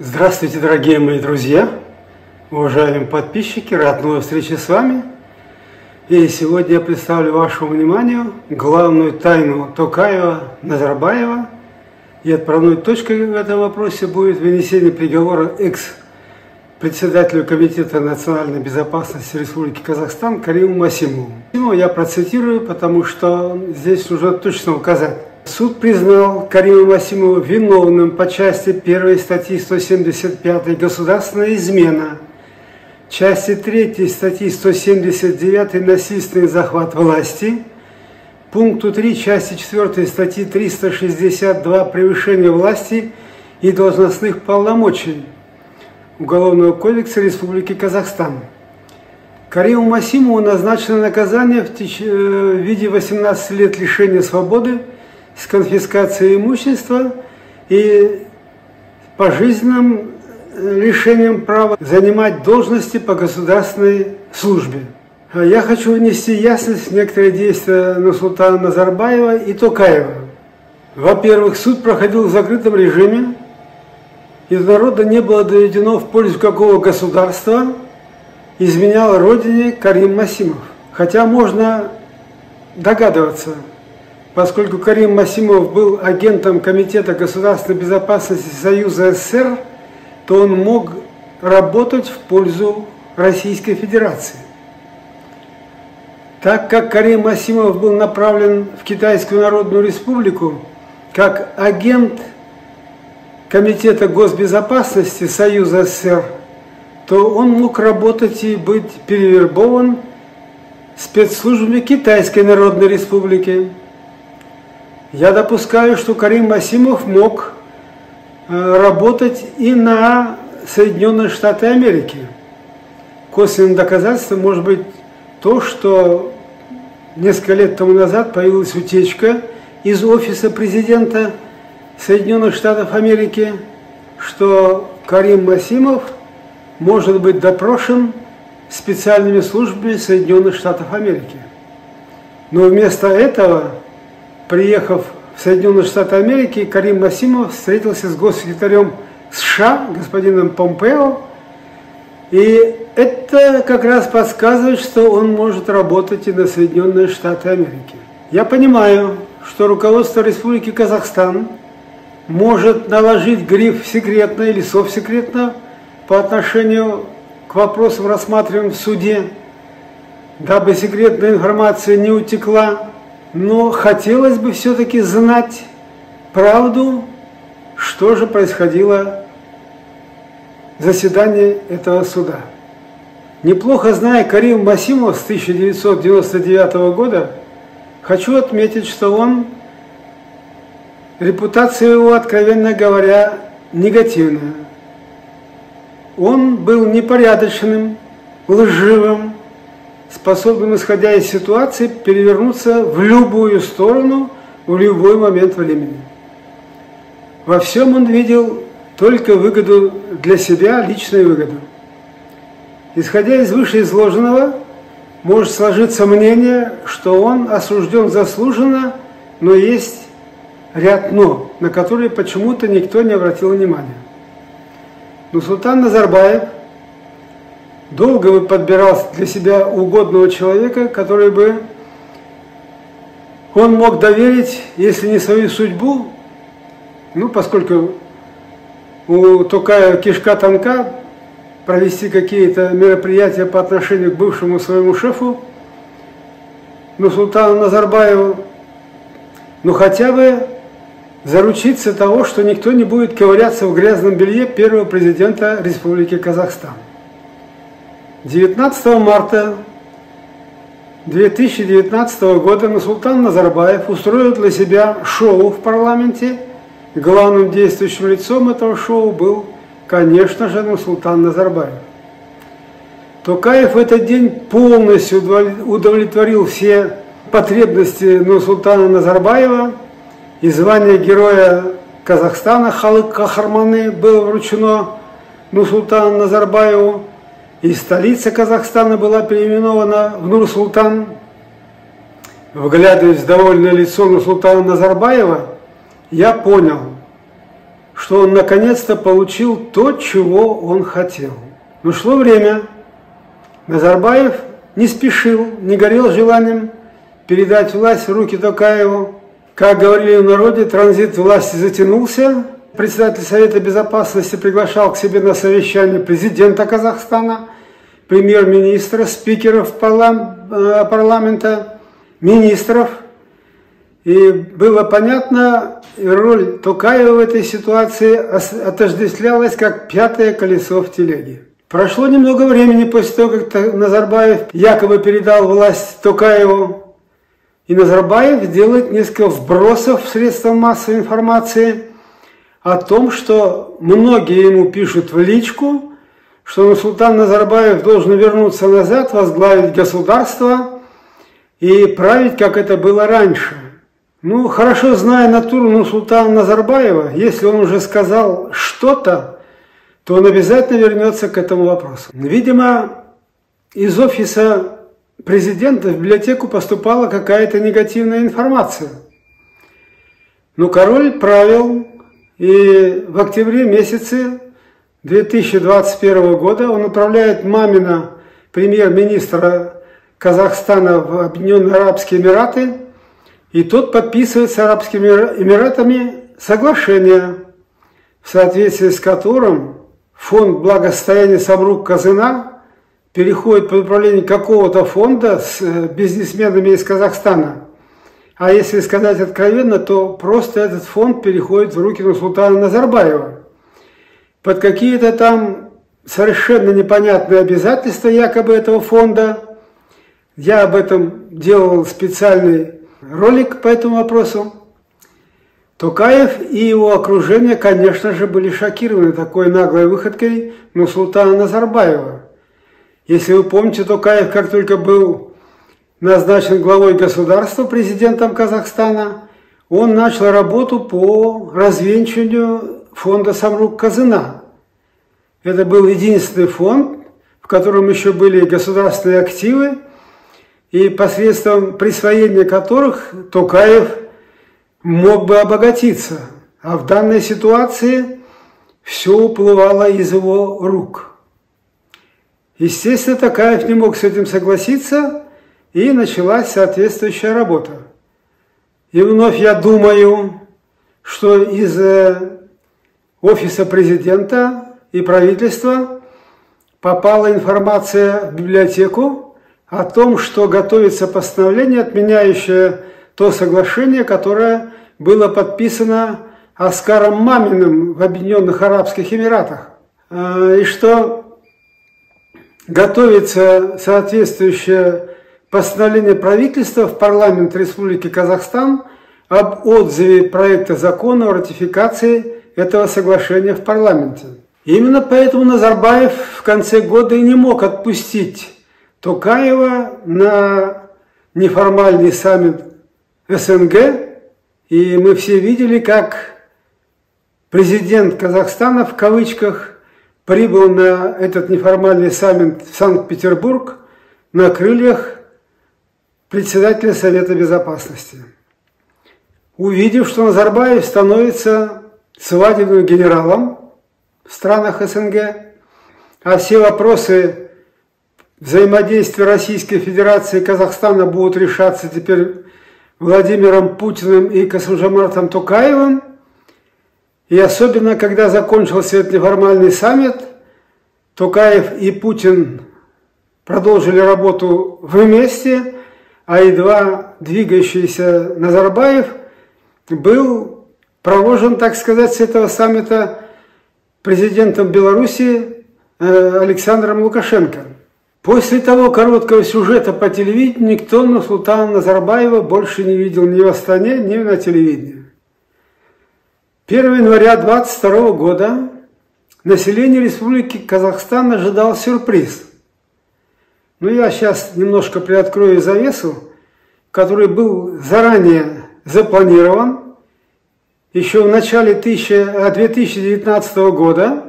Здравствуйте, дорогие мои друзья, уважаемые подписчики, рад новой встрече с вами. И сегодня я представлю вашему вниманию главную тайну Токаева Назарбаева. И отправной точкой в этом вопросе будет вынесение приговора экс-председателю Комитета национальной безопасности Республики Казахстан Кариму Масимову. Я процитирую, потому что здесь нужно точно указать. Суд признал Карима Масимова виновным по части 1 статьи 175 «Государственная измена», части 3 статьи 179 «Насильственный захват власти», пункту 3 части 4 статьи 362 «Превышение власти и должностных полномочий» Уголовного кодекса Республики Казахстан. Кариму Масимову назначено наказание в, теч... Э, в виде 18 лет лишения свободы – с конфискацией имущества и пожизненным э, лишением права занимать должности по государственной службе. А я хочу внести ясность в некоторые действия Нурсултана Назарбаева и Токаева. Во-первых, суд проходил в закрытом режиме, из народа не было доведено в пользу какого государства изменял родине Карим Масимов. Хотя можно догадываться – Поскольку Карим Масимов был агентом Комитета государственной безопасности Союза СССР, то он мог работать в пользу Российской Федерации. Так как Карим Масимов был направлен в Китайскую Народную Республику как агент Комитета госбезопасности Союза СССР, то он мог работать и быть перевербован спецслужбами Китайской Народной Республики. Я допускаю, что Карим Масимов мог э, работать и на Соединенные Штаты Америки. Косвенным доказательством может быть то, что несколько лет тому назад появилась утечка из офиса президента Соединенных Штатов Америки, что Карим Масимов может быть допрошен специальными службами Соединенных Штатов Америки. Но вместо этого приехав в Соединенные Штаты Америки, Карим Масимов встретился с госсекретарем США, господином Помпео, и это как раз подсказывает, что он может работать и на Соединенные Штаты Америки. Я понимаю, что руководство Республики Казахстан может наложить гриф секретно или совсекретно по отношению к вопросам, рассматриваемым в суде, дабы секретная информация не утекла но хотелось бы все-таки знать правду, что же происходило в заседании этого суда. Неплохо зная Карим Масимов с 1999 года, хочу отметить, что он, репутация его, откровенно говоря, негативная. Он был непорядочным, лживым, способным, исходя из ситуации, перевернуться в любую сторону в любой момент времени. Во всем он видел только выгоду для себя, личную выгоду. Исходя из вышеизложенного, может сложиться мнение, что он осужден заслуженно, но есть ряд «но», на которые почему-то никто не обратил внимания. Но Султан Назарбаев – долго бы подбирал для себя угодного человека, который бы он мог доверить, если не свою судьбу, ну, поскольку у Токая кишка тонка, провести какие-то мероприятия по отношению к бывшему своему шефу, ну, Султану Назарбаеву, ну, хотя бы заручиться того, что никто не будет ковыряться в грязном белье первого президента Республики Казахстан. 19 марта 2019 года Насултан Назарбаев устроил для себя шоу в парламенте. Главным действующим лицом этого шоу был, конечно же, Насултан Назарбаев. Токаев в этот день полностью удовлетворил все потребности Нурсултана Назарбаева, и звание Героя Казахстана Халык Кахарманы было вручено Нурсултану Назарбаеву, и столица Казахстана была переименована в Нур-Султан. Вглядываясь в довольное лицо Нур-Султана Назарбаева, я понял, что он наконец-то получил то, чего он хотел. Но шло время. Назарбаев не спешил, не горел желанием передать власть в руки Токаеву. Как говорили в народе, транзит власти затянулся. Председатель Совета Безопасности приглашал к себе на совещание президента Казахстана, премьер-министра, спикеров э, парламента, министров. И было понятно, роль Токаева в этой ситуации отождествлялась как пятое колесо в телеге. Прошло немного времени после того, как Назарбаев якобы передал власть Токаеву, и Назарбаев делает несколько вбросов в средства массовой информации о том, что многие ему пишут в личку, что Султан Назарбаев должен вернуться назад, возглавить государство и править, как это было раньше. Ну, хорошо зная натуру Нурсултана Назарбаева, если он уже сказал что-то, то он обязательно вернется к этому вопросу. Видимо, из офиса президента в библиотеку поступала какая-то негативная информация. Но король правил, и в октябре месяце 2021 года он отправляет Мамина, премьер-министра Казахстана в Объединенные Арабские Эмираты, и тот подписывает с Арабскими Эмиратами соглашение, в соответствии с которым фонд благосостояния Самрук Казына переходит под управление какого-то фонда с э, бизнесменами из Казахстана. А если сказать откровенно, то просто этот фонд переходит в руки Нурсултана Назарбаева. Под какие-то там совершенно непонятные обязательства якобы этого фонда. Я об этом делал специальный ролик по этому вопросу. Токаев и его окружение, конечно же, были шокированы такой наглой выходкой Нусултана Назарбаева. Если вы помните, Токаев, как только был назначен главой государства, президентом Казахстана, он начал работу по развенчанию фонда Самрук Казына. Это был единственный фонд, в котором еще были государственные активы, и посредством присвоения которых Токаев – мог бы обогатиться, а в данной ситуации все уплывало из его рук. Естественно, Такаев не мог с этим согласиться, и началась соответствующая работа. И вновь я думаю, что из э, офиса президента и правительства попала информация в библиотеку о том, что готовится постановление, отменяющее то соглашение, которое было подписано Оскаром Маминым в Объединенных Арабских Эмиратах. Э, и что готовится соответствующее постановление правительства в парламент Республики Казахстан об отзыве проекта закона о ратификации этого соглашения в парламенте. Именно поэтому Назарбаев в конце года и не мог отпустить Токаева на неформальный саммит СНГ, и мы все видели, как президент Казахстана в кавычках прибыл на этот неформальный саммит в Санкт-Петербург на крыльях председателя Совета Безопасности. Увидев, что Назарбаев становится свадебным генералом в странах СНГ, а все вопросы взаимодействия Российской Федерации и Казахстана будут решаться теперь Владимиром Путиным и Касымжамартом Тукаевым. И особенно, когда закончился этот неформальный саммит, Тукаев и Путин продолжили работу вместе, а едва двигающийся Назарбаев был провожен, так сказать, с этого саммита президентом Беларуси э, Александром Лукашенко. После того короткого сюжета по телевидению никто на султана Назарбаева больше не видел ни в стране, ни на телевидении. 1 января 22 года население Республики Казахстан ожидал сюрприз. Но я сейчас немножко приоткрою завесу, который был заранее запланирован еще в начале 2019 года –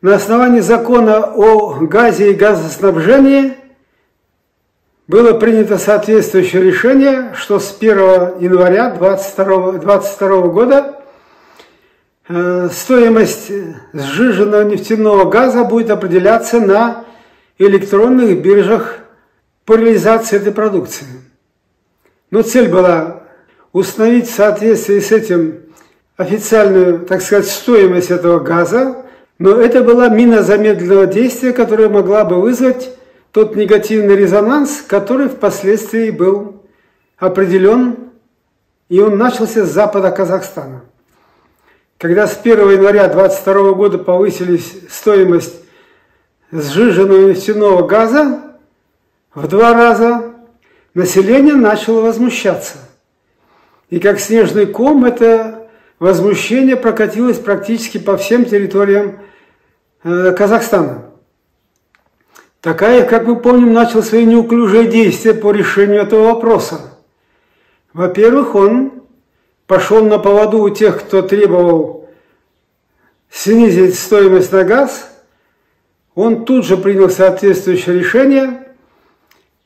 на основании закона о газе и газоснабжении было принято соответствующее решение, что с 1 января 2022, 2022 года э, стоимость сжиженного нефтяного газа будет определяться на электронных биржах по реализации этой продукции. Но цель была установить в соответствии с этим официальную, так сказать, стоимость этого газа, но это была мина замедленного действия, которая могла бы вызвать тот негативный резонанс, который впоследствии был определен, и он начался с запада Казахстана. Когда с 1 января 2022 года повысились стоимость сжиженного нефтяного газа в два раза, население начало возмущаться. И как снежный ком это возмущение прокатилось практически по всем территориям э, Казахстана. Такая, как мы помним, начал свои неуклюжие действия по решению этого вопроса. Во-первых, он пошел на поводу у тех, кто требовал снизить стоимость на газ. Он тут же принял соответствующее решение,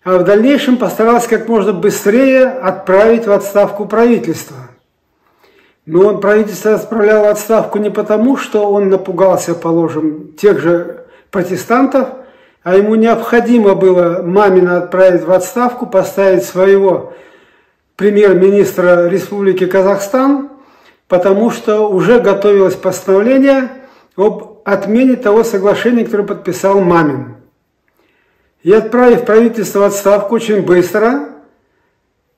а в дальнейшем постарался как можно быстрее отправить в отставку правительство. Но он правительство отправлял в отставку не потому, что он напугался, положим, тех же протестантов – а ему необходимо было мамина отправить в отставку, поставить своего премьер-министра Республики Казахстан, потому что уже готовилось постановление об отмене того соглашения, которое подписал Мамин. И отправив правительство в отставку очень быстро,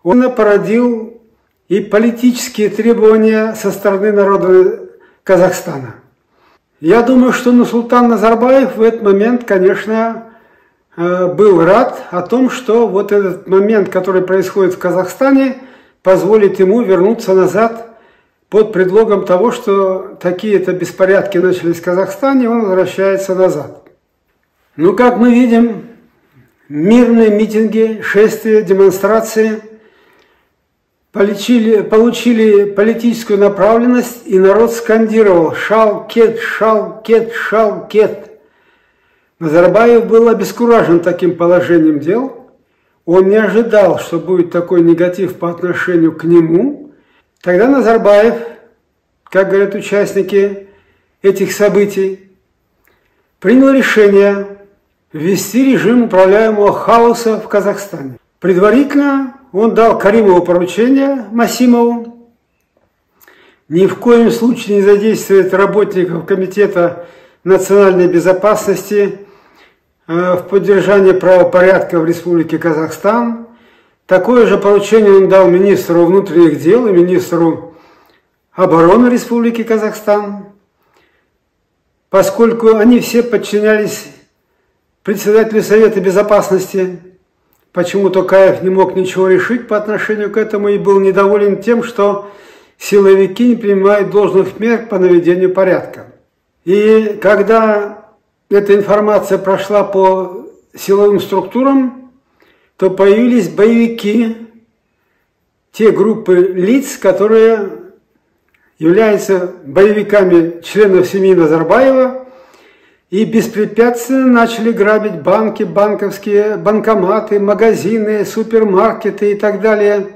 он породил и политические требования со стороны народа Казахстана. Я думаю, что Нусултан Назарбаев в этот момент, конечно, э, был рад о том, что вот этот момент, который происходит в Казахстане, позволит ему вернуться назад под предлогом того, что такие-то беспорядки начались в Казахстане, он возвращается назад. Ну, как мы видим, мирные митинги, шествия, демонстрации – получили, получили политическую направленность, и народ скандировал «Шалкет, шалкет, шалкет». Назарбаев был обескуражен таким положением дел. Он не ожидал, что будет такой негатив по отношению к нему. Тогда Назарбаев, как говорят участники этих событий, принял решение ввести режим управляемого хаоса в Казахстане. Предварительно он дал Каримову поручение Масимову ни в коем случае не задействовать работников Комитета национальной безопасности э, в поддержании правопорядка в Республике Казахстан. Такое же поручение он дал министру внутренних дел и министру обороны Республики Казахстан, поскольку они все подчинялись председателю Совета Безопасности Почему Токаев не мог ничего решить по отношению к этому и был недоволен тем, что силовики не принимают должных мер по наведению порядка. И когда эта информация прошла по силовым структурам, то появились боевики, те группы лиц, которые являются боевиками членов семьи Назарбаева – и беспрепятственно начали грабить банки, банковские банкоматы, магазины, супермаркеты и так далее.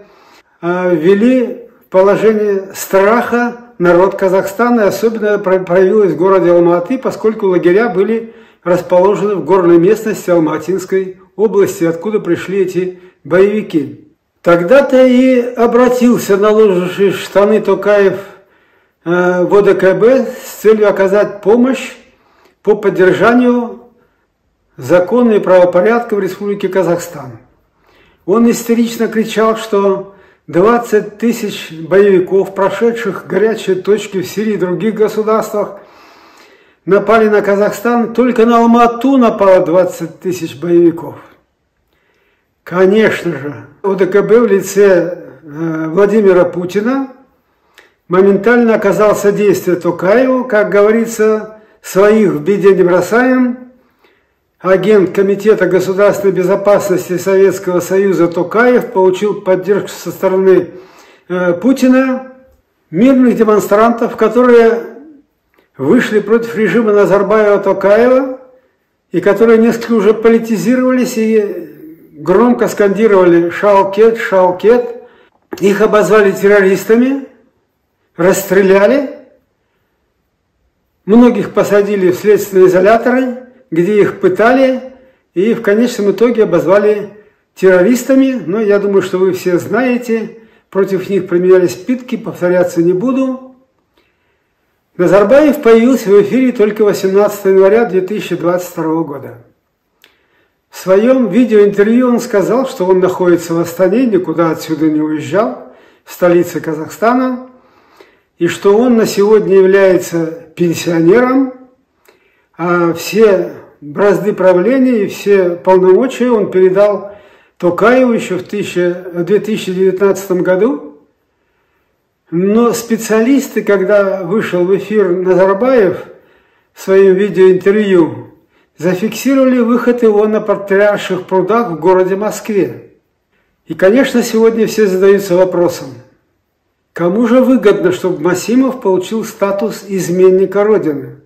А, ввели положение страха народ Казахстана, и особенно проявилось в городе Алматы, поскольку лагеря были расположены в горной местности Алматинской области, откуда пришли эти боевики. Тогда-то и обратился наложивший штаны Токаев э, в ОДКБ с целью оказать помощь по поддержанию закона и правопорядка в Республике Казахстан. Он истерично кричал, что 20 тысяч боевиков, прошедших горячие точки в Сирии и других государствах, напали на Казахстан, только на Алмату напало 20 тысяч боевиков. Конечно же, ОДКБ в лице э, Владимира Путина моментально оказал содействие Токаеву, как говорится, своих в беде не бросаем. Агент Комитета государственной безопасности Советского Союза Токаев получил поддержку со стороны э, Путина мирных демонстрантов, которые вышли против режима Назарбаева-Токаева и которые несколько уже политизировались и громко скандировали «Шалкет, Шалкет». Их обозвали террористами, расстреляли – Многих посадили в следственные изоляторы, где их пытали и в конечном итоге обозвали террористами. Но я думаю, что вы все знаете, против них применялись пытки, повторяться не буду. Назарбаев появился в эфире только 18 января 2022 года. В своем видеоинтервью он сказал, что он находится в Астане, никуда отсюда не уезжал, в столице Казахстана, и что он на сегодня является пенсионером, а все бразды правления и все полномочия он передал Токаеву еще в 2019 году. Но специалисты, когда вышел в эфир Назарбаев в своем видеоинтервью, зафиксировали выход его на патриарших прудах в городе Москве. И, конечно, сегодня все задаются вопросом, кому же выгодно, чтобы Масимов получил статус изменника Родины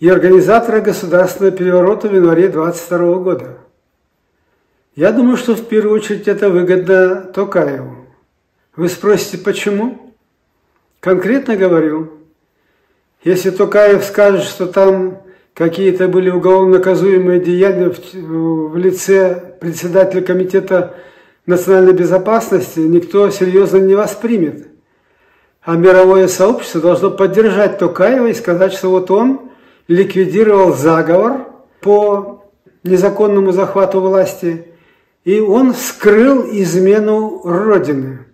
и организатора государственного переворота в январе 22 года? Я думаю, что в первую очередь это выгодно Токаеву. Вы спросите, почему? Конкретно говорю, если Токаев скажет, что там какие-то были уголовно наказуемые деяния в, в лице председателя комитета национальной безопасности, никто серьезно не воспримет. А мировое сообщество должно поддержать Токаева и сказать, что вот он ликвидировал заговор по незаконному захвату власти, и он скрыл измену Родины.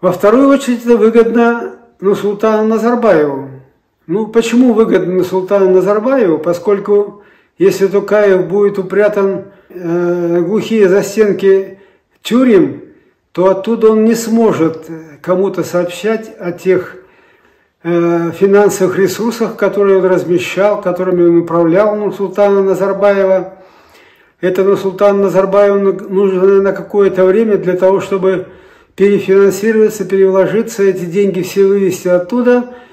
Во вторую очередь это выгодно ну, султану Назарбаеву, ну, почему выгодно Султану Назарбаеву? Поскольку если Тукаев будет упрятан э, глухие застенки тюрем, то оттуда он не сможет кому-то сообщать о тех э, финансовых ресурсах, которые он размещал, которыми он управлял Нурсултана Назарбаева. Это Нурсултан Назарбаеву нужно на какое-то время для того, чтобы перефинансироваться, перевложиться, эти деньги все вывести оттуда –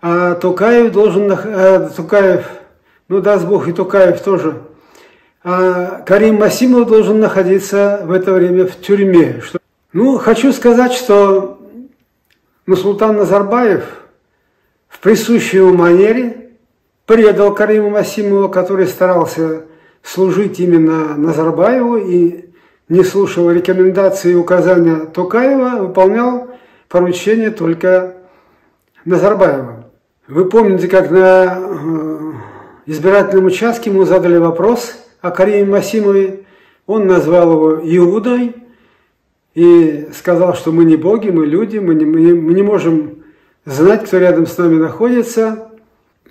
а Токаев должен, а Токаев, ну даст Бог и Токаев тоже, а Карим Масимов должен находиться в это время в тюрьме. Ну, хочу сказать, что Нусултан Назарбаев в присущей ему манере предал Кариму Масимову, который старался служить именно Назарбаеву и не слушал рекомендации и указания Токаева, выполнял поручение только Назарбаева. Вы помните, как на э, избирательном участке ему задали вопрос о Кариме Масимове. Он назвал его Иудой и сказал, что мы не боги, мы люди, мы не, мы не, мы не можем знать, кто рядом с нами находится.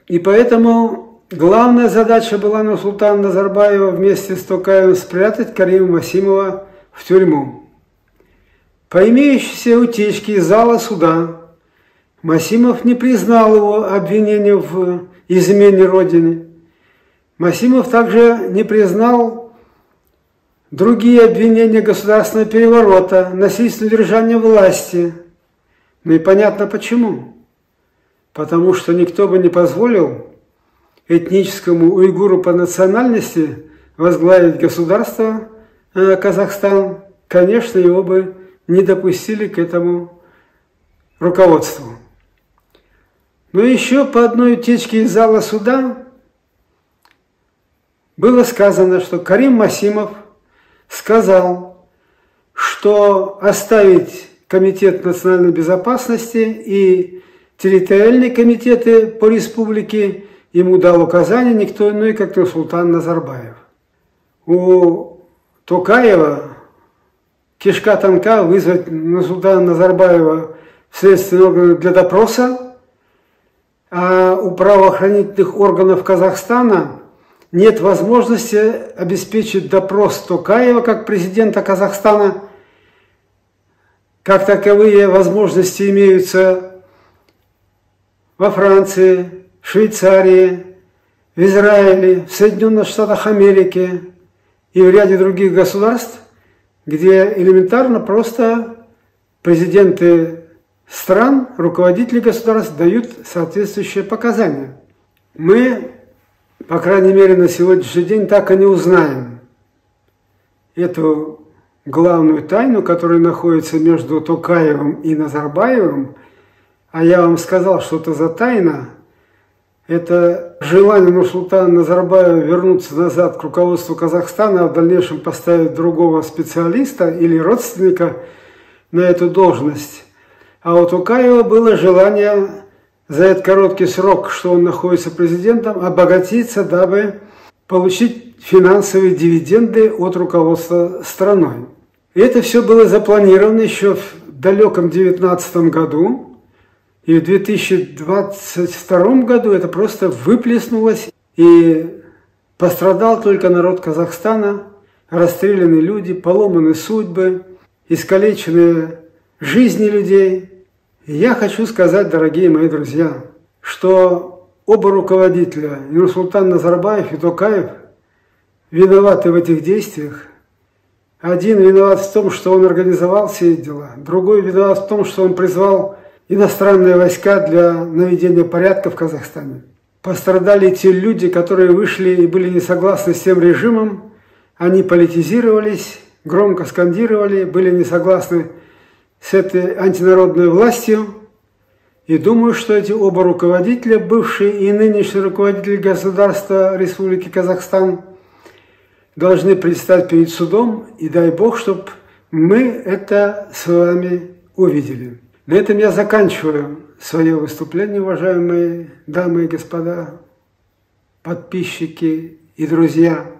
И поэтому главная задача была на султана Назарбаева вместе с Токаевым спрятать Карима Масимова в тюрьму. По имеющейся утечке из зала суда Масимов не признал его обвинения в измене Родины. Масимов также не признал другие обвинения государственного переворота, насильственного держания власти. Ну и понятно почему. Потому что никто бы не позволил этническому уйгуру по национальности возглавить государство э, Казахстан. Конечно, его бы не допустили к этому руководству. Но еще по одной утечке из зала суда было сказано, что Карим Масимов сказал, что оставить Комитет национальной безопасности и территориальные комитеты по республике ему дал указание никто иной, как Султан Назарбаев. У Токаева кишка тонка вызвать Султана Назарбаева в следственный орган для допроса – а у правоохранительных органов Казахстана нет возможности обеспечить допрос Токаева как президента Казахстана. Как таковые возможности имеются во Франции, Швейцарии, в Израиле, в Соединенных Штатах Америки и в ряде других государств, где элементарно просто президенты стран руководители государств дают соответствующие показания. Мы, по крайней мере, на сегодняшний день так и не узнаем эту главную тайну, которая находится между Токаевым и Назарбаевым, а я вам сказал, что это за тайна, Это желание Нурсултана Назарбаева вернуться назад к руководству Казахстана, а в дальнейшем поставить другого специалиста или родственника на эту должность. А у Каева было желание за этот короткий срок, что он находится президентом, обогатиться, дабы получить финансовые дивиденды от руководства страной. И это все было запланировано еще в далеком 2019 году, и в 2022 году это просто выплеснулось, и пострадал только народ Казахстана, расстреляны люди, поломаны судьбы, искалечены жизни людей. И я хочу сказать, дорогие мои друзья, что оба руководителя, Нурсултан Назарбаев и Токаев, виноваты в этих действиях. Один виноват в том, что он организовал все эти дела, другой виноват в том, что он призвал иностранные войска для наведения порядка в Казахстане. Пострадали те люди, которые вышли и были не согласны с тем режимом, они политизировались, громко скандировали, были не согласны с этой антинародной властью. И думаю, что эти оба руководителя, бывший и нынешний руководитель государства Республики Казахстан, должны предстать перед судом, и дай Бог, чтобы мы это с вами увидели. На этом я заканчиваю свое выступление, уважаемые дамы и господа, подписчики и друзья.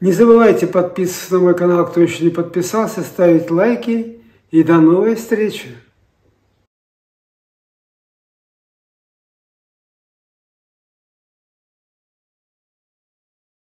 Не забывайте подписываться на мой канал, кто еще не подписался, ставить лайки и до новой встречи!